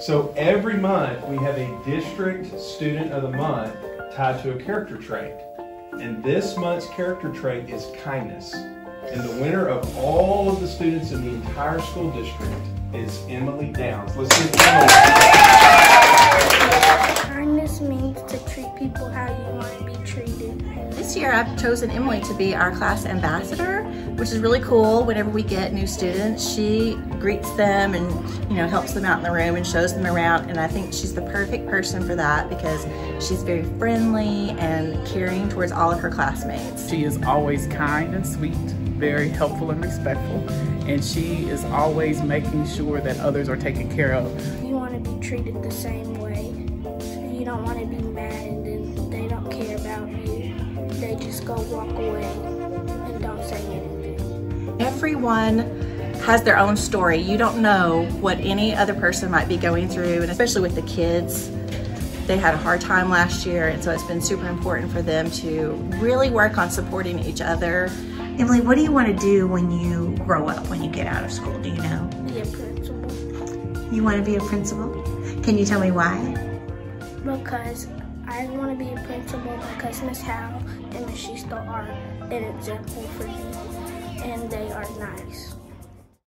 So every month we have a district student of the month tied to a character trait. And this month's character trait is kindness. And the winner of all of the students in the entire school district is Emily Downs. Let's give Emily. Kindness means to treat people how you want to be. This year I've chosen Emily to be our class ambassador, which is really cool. Whenever we get new students, she greets them and you know helps them out in the room and shows them around and I think she's the perfect person for that because she's very friendly and caring towards all of her classmates. She is always kind and sweet, very helpful and respectful, and she is always making sure that others are taken care of. You want to be treated the same way. You don't want to be mad and then they don't care about you. They just go walk away and don't say anything. Everyone has their own story. You don't know what any other person might be going through, and especially with the kids. They had a hard time last year, and so it's been super important for them to really work on supporting each other. Emily, what do you want to do when you grow up, when you get out of school? Do you know? Be a principal. You want to be a principal? Can you tell me why? Because I want to be a principal because Miss Howe and Miss Shisto are an example for me and they are nice.